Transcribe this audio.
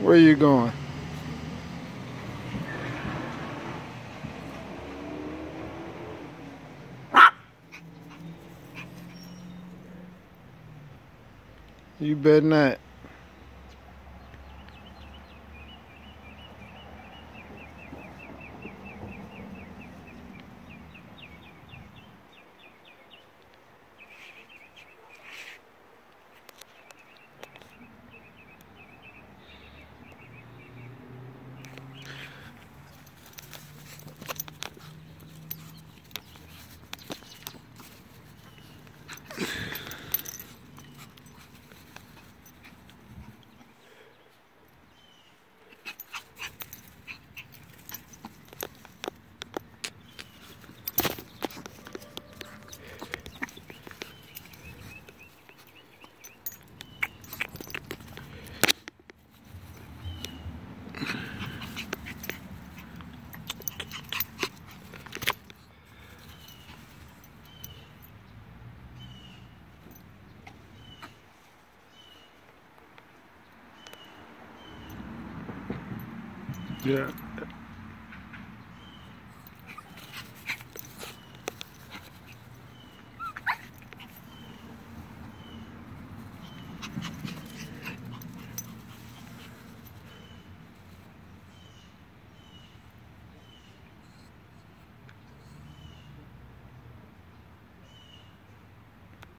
Where are you going? You bet not. Yeah.